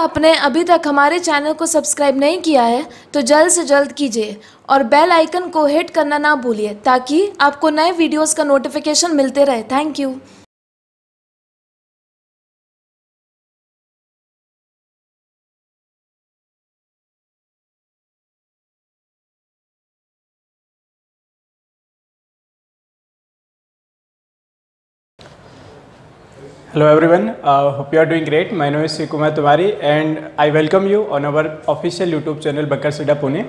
आपने अभी तक हमारे चैनल को सब्सक्राइब नहीं किया है तो जल्द से जल्द कीजिए और बेल आइकन को हिट करना ना भूलिए, ताकि आपको नए वीडियोस का नोटिफिकेशन मिलते रहे। Thank you Hello everyone, uh, hope you are doing great. My name is Kumar Tumari and I welcome you on our official YouTube channel bankers Adda Pune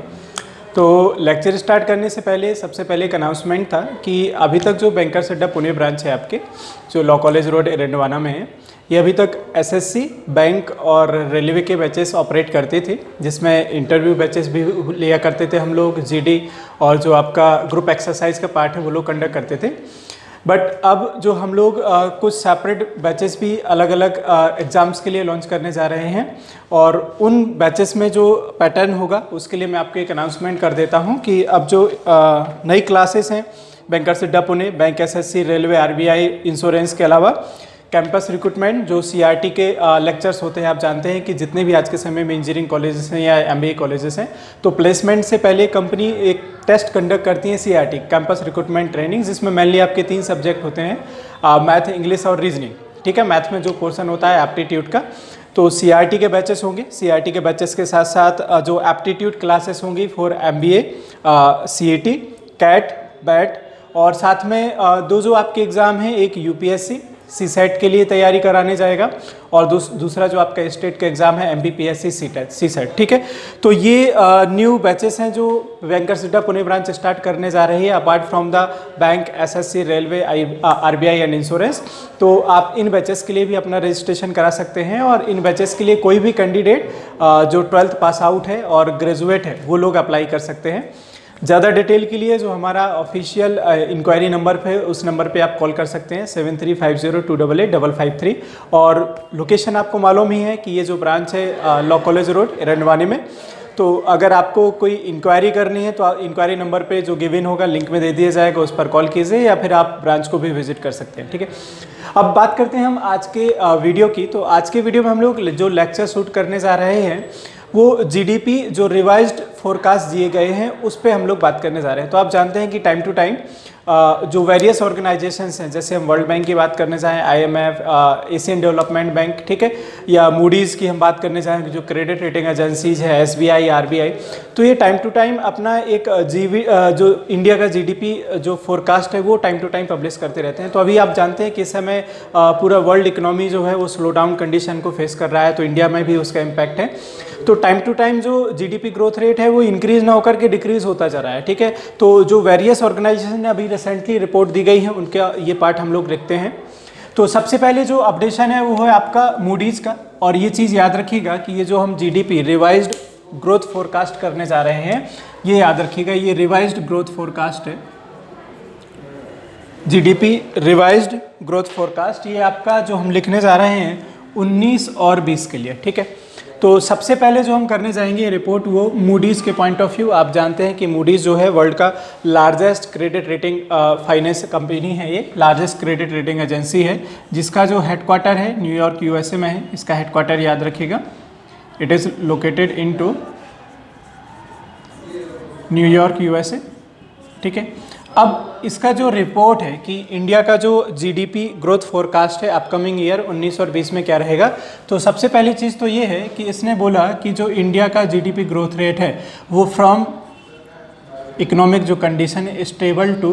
तो लेक्चर स्टार्ट करने से पहले सबसे पहले एक अनाउंसमेंट था कि अभी तक जो बैंकर सड्डा पुणे ब्रांच है आपके जो लॉ कॉलेज रोड एरंडवाना में है ये अभी तक एसएससी बैंक और रेलवे के बैचेस ऑपरेट करते थे जिसमें इंटरव्यू बैचेस भी लिया करते थे हम लोग जीडी और जो आपका ग्रुप एक्सरसाइज का पार्ट है वो लोग कंडक्ट करते थे। बट अब जो हम लोग आ, कुछ सेपरेट बैचेस भी अलग अलग एग्ज़ाम्स के लिए लॉन्च करने जा रहे हैं। और उन बैचेस में जो पैटर्न होगा उसके लिए मैं आपको एक अनाउंसमेंट कर देता हूँ कि अब जो नई क्लासेस हैं बैंकर से डप Pune bank SSC railway RBI insurance के अलावा कैंपस रिक्रूटमेंट जो सीआरटी के लेक्चर्स होते हैं, आप जानते हैं कि जितने भी आज के समय में इंजीनियरिंग कॉलेजेस हैं या एमबीए कॉलेजेस हैं तो प्लेसमेंट से पहले कंपनी एक टेस्ट कंडक्ट करती है सीआरटी कैंपस रिक्रूटमेंट ट्रेनिंग जिसमें मेनली आपके तीन सब्जेक्ट होते हैं मैथ इंग्लिश और रीजनिंग ठीक है? मैथ में जो पोर्सन होता है एप्टीट्यूड का तो CRT के बैचेस होंगे। CRT के बैचेस के साथ साथ जो एप्टीट्यूड क्लासेस होंगी for M B A CAT BAT और साथ में दो जो आपके एग्ज़ाम हैं, एक यूपीएससी सी सेट के लिए तैयारी कराने जाएगा और दूस, दूसरा जो आपका स्टेट का एग्ज़ाम है M B P S C C TET C SET ठीक है? तो ये न्यू बैचेस हैं जो bankers Adda Pune branch start करने जा रही है apart from the bank S S C railway R B I and insurance तो आप इन बैचेस के लिए भी अपना रजिस्ट्रेशन करा सकते हैं और इन बैचेस के लिए कोई भी कैंडिडेट जो ट्वेल्थ पास आउट है और ग्रेजुएट है वो लोग अप्लाई कर सकते हैं। ज़्यादा डिटेल के लिए जो हमारा ऑफिशियल इंक्वायरी नंबर पे, उस नंबर पे आप कॉल कर सकते हैं seven three five zero two double eight double five three और लोकेशन आपको मालूम ही है कि ये जो ब्रांच है लॉ कॉलेज रोड एरंडवानी में। तो अगर आपको कोई इंक्वायरी करनी है तो इंक्वायरी नंबर पे जो गिविन होगा लिंक में दे दिया जाएगा, उस पर कॉल कीजिए, या फिर आप ब्रांच को भी विज़िट कर सकते हैं, ठीक है? अब बात करते हैं हम आज के वीडियो की। तो आज के वीडियो में हम लोग जो लेक्चर शूट करने जा रहे हैं, वो जीडीपी जो रिवाइज्ड फोरकास्ट दिए गए हैं, उस पर हम लोग बात करने जा रहे हैं। तो आप जानते हैं कि टाइम टू टाइम जो वेरियस ऑर्गेनाइजेशंस हैं, जैसे हम वर्ल्ड बैंक की बात करने जाएँ आईएमएफ एशियन डेवलपमेंट बैंक ठीक है? या मूडीज़ की हम बात करने जाएँ जो क्रेडिट रेटिंग एजेंसीज है एसबीआई आरबीआई तो ये टाइम टू टाइम अपना एक जीवी जो इंडिया का जीडीपी जो फोरकास्ट है, वो टाइम टू टाइम पब्लिश करते रहते हैं। तो अभी आप जानते हैं कि इस समय पूरा वर्ल्ड इकोनॉमी जो है, वो स्लो डाउन कंडीशन को फेस कर रहा है तो इंडिया में भी उसका इम्पैक्ट है। तो टाइम टू टाइम जो जीडीपी ग्रोथ रेट है वो इंक्रीज ना होकर के डिक्रीज होता जा रहा है, ठीक है? तो जो वेरियस ऑर्गेनाइजेशन ने अभी रिसेंटली रिपोर्ट दी गई है, उनका ये पार्ट हम लोग देखते हैं। तो सबसे पहले जो अपडेशन है, वो है आपका मूडीज़ का। और ये चीज़ याद रखिएगा कि ये जो हम जीडीपी रिवाइज्ड ग्रोथ फोरकास्ट करने जा रहे हैं, ये याद रखिएगा, ये रिवाइज्ड ग्रोथ फोरकास्ट है। जीडीपी रिवाइज्ड ग्रोथ फोरकास्ट ये आपका जो हम लिखने जा रहे हैं 19 और 20 के लिए, ठीक है? तो सबसे पहले जो हम करने जाएँगे रिपोर्ट वो मूडीज़ के पॉइंट ऑफ़ व्यू आप जानते हैं कि मूडीज़ जो है वर्ल्ड का largest credit rating finance company है ये। लार्जेस्ट क्रेडिट रेटिंग एजेंसी है, जिसका जो हेडक्वार्टर है न्यूयॉर्क यूएसए में है। इसका हेडक्वार्टर याद रखिएगा। It is located in to New York USA ठीक है? अब इसका जो रिपोर्ट है कि इंडिया का जो जीडीपी ग्रोथ फोरकास्ट है अपकमिंग ईयर 19 और 20 में क्या रहेगा तो सबसे पहली चीज़ तो ये है कि इसने बोला कि जो इंडिया का जीडीपी ग्रोथ रेट है, वो फ्रॉम इकोनॉमिक जो कंडीशन है स्टेबल टू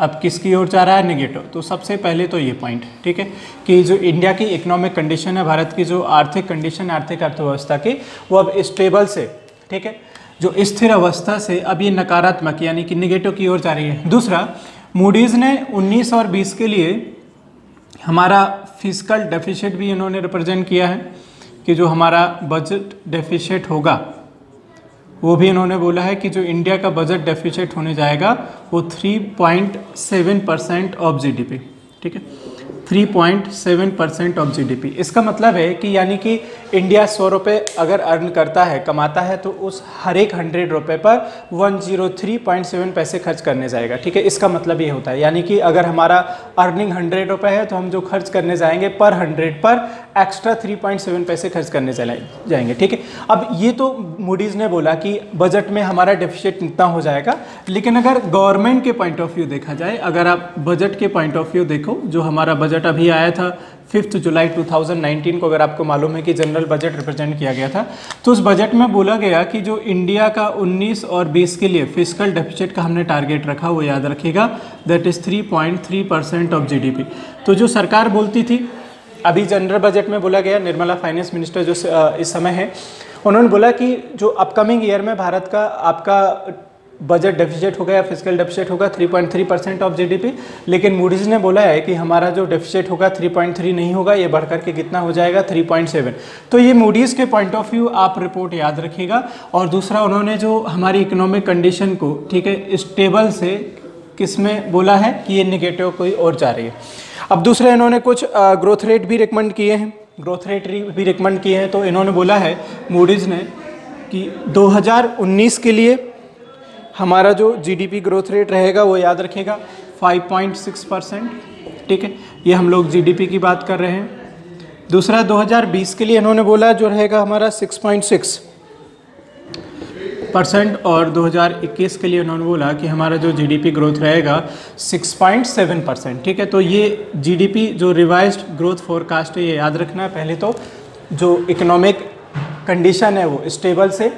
अब किसकी ओर जा रहा है? निगेटिव तो सबसे पहले तो ये पॉइंट ठीक है? कि जो इंडिया की इकोनॉमिक कंडीशन है, भारत की जो आर्थिक कंडीशन आर्थिक अर्थव्यवस्था की, वो अब स्टेबल से, ठीक है? जो स्थिर अवस्था से अब ये नकारात्मक, यानी कि निगेटिव की ओर जा रही है। दूसरा मूडीज़ ने 19 और 20 के लिए हमारा फ़िज़िकल डेफिशिट भी इन्होंने रिप्रेजेंट किया है, कि जो हमारा बजट डेफिशिट होगा, वो भी इन्होंने बोला है कि जो इंडिया का बजट डेफिशिट होने जाएगा, वो 3.7 परसेंट ऑफ़ जी ठीक है? 3.7 परसेंट ऑफ़ जीडीपी इसका मतलब है कि यानी कि इंडिया सौ रुपये अगर अर्न करता है, कमाता है तो उस हर एक हंड्रेड रुपये पर 103.7 पैसे खर्च करने जाएगा। ठीक है? इसका मतलब ये होता है। यानी कि अगर हमारा अर्निंग हंड्रेड रुपये है तो हम जो खर्च करने जाएँगे पर हंड्रेड पर एक्स्ट्रा 3.7 पैसे खर्च करने जाएँगे। ठीक है? अब ये तो मूडीज़ ने बोला कि बजट में हमारा डेफिशिट इतना हो जाएगा। लेकिन अगर गवर्नमेंट के पॉइंट ऑफ़ व्यू देखा जाए, अगर आप बजट के पॉइंट ऑफ़ व्यू देखो, जो हमारा बजट अभी आया था फिफ्थ जुलाई 2019 को अगर आपको मालूम है कि जनरल बजट रिप्रेजेंट किया गया था तो उस बजट में बोला गया कि जो इंडिया का 19 और 20 के लिए फ़िज़िकल डेफिसिट का हमने टारगेट रखा, वो याद रखेगा that is 3.3 percent of GDP तो जो सरकार बोलती थी, अभी जनरल बजट में बोला गया, निर्मला फाइनेंस मिनिस्टर जो इस समय है, उन्होंने बोला कि जो अपकमिंग ईयर में भारत का, आपका बजट डेफिसिट होगा या फ़िज़िकल डेफिसिट होगा 3.3 परसेंट ऑफ़ जीडीपी लेकिन मूडीज़ ने बोला है कि हमारा जो डेफिसिट होगा 3.3 नहीं होगा, ये बढ़कर के कितना हो जाएगा? 3.7 तो ये मूडीज़ के पॉइंट ऑफ़ व्यू आप रिपोर्ट याद रखिएगा। और दूसरा, उन्होंने जो हमारी इकोनॉमिक कंडीशन को, ठीक है स्टेबल से किसमें बोला है कि ये निगेटिव कोई और जा रही है। अब दूसरे, इन्होंने कुछ ग्रोथ रेट भी रिकमेंड किए हैं। ग्रोथ रेट भी रिकमेंड किए हैं। तो इन्होंने बोला है मूडीज़ ने कि 2019 के लिए हमारा जो जीडीपी ग्रोथ रेट रहेगा, वो याद रखेगा 5.6 परसेंट ठीक है? ये हम लोग जीडीपी की बात कर रहे हैं। दूसरा 2020 के लिए इन्होंने बोला जो रहेगा हमारा 6.6 परसेंट और 2021 के लिए उन्होंने बोला कि हमारा जो जीडीपी ग्रोथ रहेगा 6.7 परसेंट ठीक है? तो ये जीडीपी जो रिवाइज्ड ग्रोथ फोरकास्ट है, ये याद रखना। है पहले तो जो इकोनॉमिक कंडीशन है, वो स्टेबल से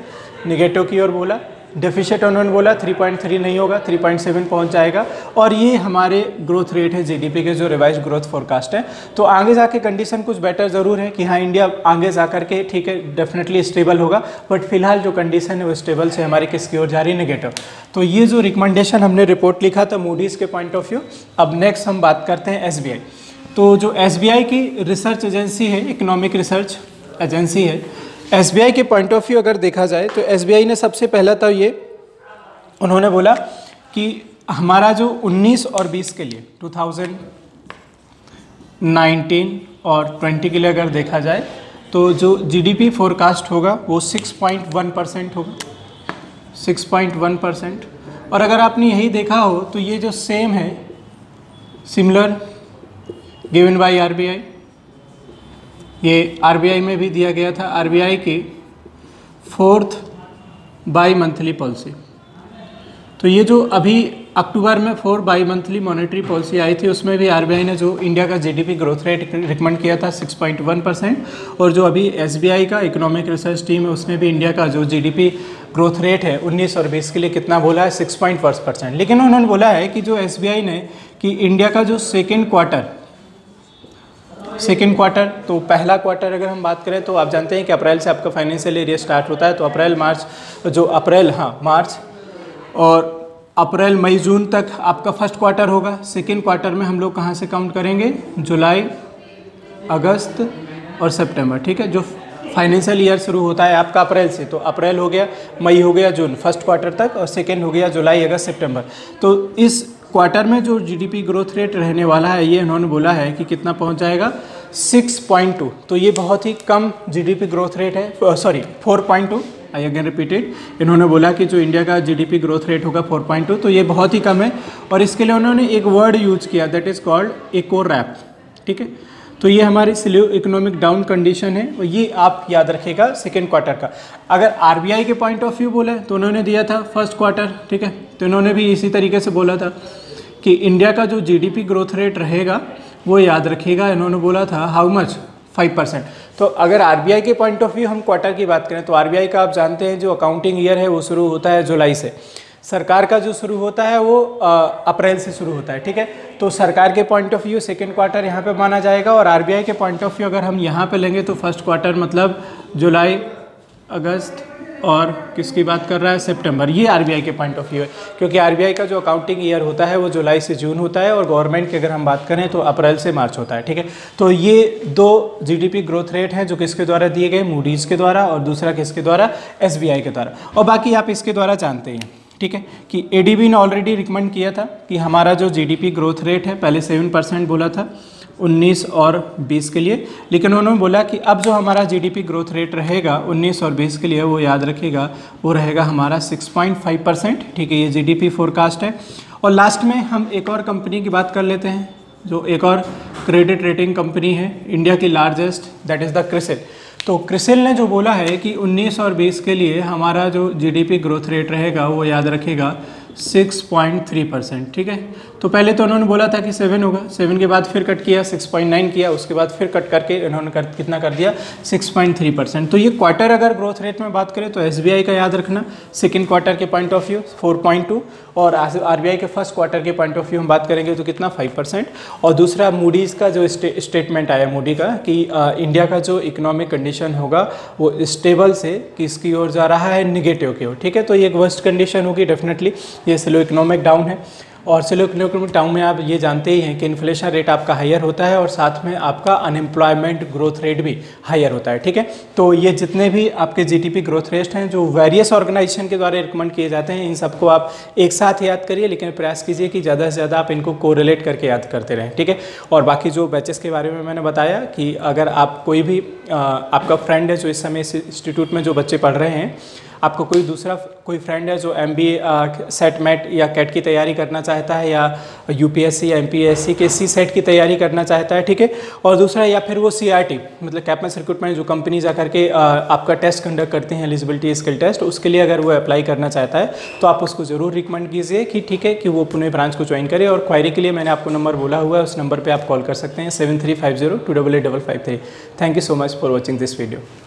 निगेटिव की ओर बोला। डेफिशिट उन्होंने बोला 3.3 नहीं होगा 3.7 पहुँच जाएगा। और ये हमारे ग्रोथ रेट है जीडीपी के जो रिवाइज ग्रोथ फोरकास्ट है। तो आगे जाके कंडीशन कुछ बेटर ज़रूर है कि हाँ इंडिया आगे जा करके ठीक है डेफिनेटली स्टेबल होगा। बट फ़िलहाल जो कंडीशन है, वो स्टेबल से हमारी किसकी ओर जा रही नेगेटिव तो ये जो रिकमेंडेशन हमने रिपोर्ट लिखा था मूडीज़ के पॉइंट ऑफ़ व्यू अब नेक्स्ट हम बात करते हैं एसबीआई तो जो एसबीआई की रिसर्च एजेंसी है इकोनॉमिक रिसर्च एजेंसी है SBI के पॉइंट ऑफ़ व्यू अगर देखा जाए तो SBI ने सबसे पहला तो ये, उन्होंने बोला कि हमारा जो 19 और 20 के लिए 2019 और 20 के लिए अगर देखा जाए तो जो जीडीपी फोरकास्ट होगा, वो 6.1 परसेंट होगा। 6.1 परसेंट और अगर आपने यही देखा हो तो ये जो सेम है सिमिलर गिवन बाय आरबीआई ये आरबीआई में भी दिया गया था। आरबीआई की फोर्थ बाई मंथली पॉलिसी तो ये जो अभी अक्टूबर में four by monthly monetary policy आई थी, उसमें भी आरबीआई ने जो इंडिया का जीडीपी ग्रोथ रेट रिकमेंड किया था 6.1 परसेंट और जो अभी एसबीआई का इकोनॉमिक रिसर्च टीम है उसने भी इंडिया का जो जीडीपी ग्रोथ रेट है 19 और 20 के लिए कितना बोला है सिक्स परसेंट लेकिन उन्होंने बोला है कि जो एसबीआई ने कि इंडिया का जो सेकेंड क्वार्टर सेकेंड क्वार्टर तो पहला क्वार्टर अगर हम बात करें तो आप जानते हैं कि अप्रैल से आपका फाइनेंशियल ईयर स्टार्ट होता है तो अप्रैल, मार्च, जो अप्रैल हाँ मार्च और अप्रैल, मई, जून तक आपका फ़र्स्ट क्वार्टर होगा। सेकेंड क्वार्टर में हम लोग कहाँ से काउंट करेंगे? जुलाई, अगस्त और सितंबर, ठीक है? जो फाइनेंशियल ईयर शुरू होता है आपका अप्रैल से तो अप्रैल हो गया, मई हो गया, जून, फ़र्स्ट क्वार्टर तक और सेकेंड हो गया, जुलाई, अगस्त, सितंबर। तो इस क्वार्टर में जो जीडीपी ग्रोथ रेट रहने वाला है, ये इन्होंने बोला है कि कितना पहुँच जाएगा? 6.2 तो ये बहुत ही कम जीडीपी ग्रोथ रेट है। सॉरी 4.2 आई अगेन रिपीटेड इन्होंने बोला कि जो इंडिया का जीडीपी ग्रोथ रेट होगा 4.2 तो ये बहुत ही कम है। और इसके लिए उन्होंने एक वर्ड यूज़ किया that is called eco wrap ठीक है? तो ये हमारी स्लो इकोनॉमिक डाउन कंडीशन है और ये आप याद रखेगा सेकेंड क्वार्टर का। अगर आरबीआई के पॉइंट ऑफ़ व्यू बोले तो उन्होंने दिया था फ़र्स्ट क्वार्टर ठीक है? तो इन्होंने भी इसी तरीके से बोला था कि इंडिया का जो जीडीपी ग्रोथ रेट रहेगा, वो याद रखिएगा। इन्होंने बोला था हाउ मच फाइव परसेंट तो अगर आरबीआई के पॉइंट ऑफ़ व्यू हम क्वार्टर की बात करें तो आरबीआई का आप जानते हैं जो अकाउंटिंग ईयर है, वो शुरू होता है जुलाई से। सरकार का जो शुरू होता है वो अप्रैल से शुरू होता है, ठीक है? तो सरकार के point of view second quarter यहाँ पे माना जाएगा और आरबीआई के पॉइंट ऑफ़ व्यू अगर हम यहाँ पे लेंगे तो फ़र्स्ट क्वार्टर मतलब जुलाई अगस्त और किसकी बात कर रहा है? सितंबर ये आरबीआई के पॉइंट ऑफ़ व्यू है, क्योंकि आरबीआई का जो अकाउंटिंग ईयर होता है वो जुलाई से जून होता है और गवर्नमेंट की अगर हम बात करें तो अप्रैल से मार्च होता है, ठीक है? तो ये दो जीडीपी ग्रोथ रेट हैं जो किसके द्वारा दिए गए? मूडीज़ के द्वारा और दूसरा किसके द्वारा? एसबीआई के द्वारा। और बाकी आप इसके द्वारा जानते हैं। ठीक है, कि एडीबी ने ऑलरेडी रिकमेंड किया था कि हमारा जो जीडीपी ग्रोथ रेट है, पहले सेवन परसेंट बोला था 19 और 20 के लिए। लेकिन उन्होंने बोला कि अब जो हमारा जीडीपी ग्रोथ रेट रहेगा 19 और 20 के लिए वो याद रखेगा, वो रहेगा हमारा 6.5 परसेंट ठीक है, ये जीडीपी फोरकास्ट है। और लास्ट में हम एक और कंपनी की बात कर लेते हैं, जो एक और क्रेडिट रेटिंग कंपनी है इंडिया की largest that is the CRISIL तो क्रिसिल ने जो बोला है कि 19 और 20 के लिए हमारा जो जीडीपी ग्रोथ रेट रहेगा, वो याद रखेगा। 6.3 परसेंट ठीक है? तो पहले तो उन्होंने बोला था कि सेवन होगा। सेवन के बाद फिर कट किया 6.9 किया उसके बाद फिर कट करके इन्होंने कर, कितना कर दिया? 6.3 परसेंट। तो ये क्वार्टर अगर ग्रोथ रेट में बात करें तो एसबीआई का याद रखना। सेकेंड क्वार्टर के पॉइंट ऑफ़ व्यू 4.2 और आरबीआई के फ़र्स्ट क्वार्टर के पॉइंट ऑफ़ व्यू हम बात करेंगे तो कितना? फाइव परसेंट और दूसरा मूडीज़ का जो स्टेटमेंट आया मूडी का कि आ, इंडिया का जो इकोनॉमिक कंडीशन होगा वो स्टेबल से किसकी ओर जा रहा है? निगेटिव की ओर ठीक है? तो ये एक वर्स्ट कंडीशन होगी डेफिनेटली ये स्लो इकोनॉमिक डाउन है। और स्लो इकोनॉमिक डाउन में आप ये जानते ही हैं कि इन्फ्लेशन रेट आपका हायर होता है और साथ में आपका अनएम्प्लॉयमेंट ग्रोथ रेट भी हायर होता है, ठीक है? तो ये जितने भी आपके जीडीपी ग्रोथ रेट हैं, जो वेरियस ऑर्गेनाइजेशन के द्वारा रिकमेंड किए जाते हैं, इन सबको आप एक साथ याद करिए, लेकिन प्रयास कीजिए कि ज़्यादा से ज़्यादा आप इनको कोरिलेट करके याद करते रहें, ठीक है? और बाकी जो बैचेस के बारे में मैंने बताया कि अगर आप कोई भी आपका फ्रेंड है जो इस समय इस इंस्टीट्यूट में जो बच्चे पढ़ रहे हैं आपको कोई दूसरा कोई फ्रेंड है जो एम बी सेट मेट या कैट की तैयारी करना चाहता है या U P S C M P S C K C SET की तैयारी करना चाहता है, ठीक है? और दूसरा, या फिर वो सी मतलब कैपमेंस रिक्रूटमेंट जो कंपनी जा करके आपका टेस्ट कंडक्ट करते हैं एलिजिबिलिटी स्किल टेस्ट उसके लिए अगर वो अप्लाई करना चाहता है तो आप उसको ज़रूर रिकमेंड कीजिए कि, ठीक है, कि वो पुणे ब्रांच को ज्वाइन करे और क्वायरी के लिए मैंने आपको नंबर बोला हुआ है, उस नंबर पर आप कॉल कर सकते हैं seven three five zero two double eight double five three thank you so much for watching this video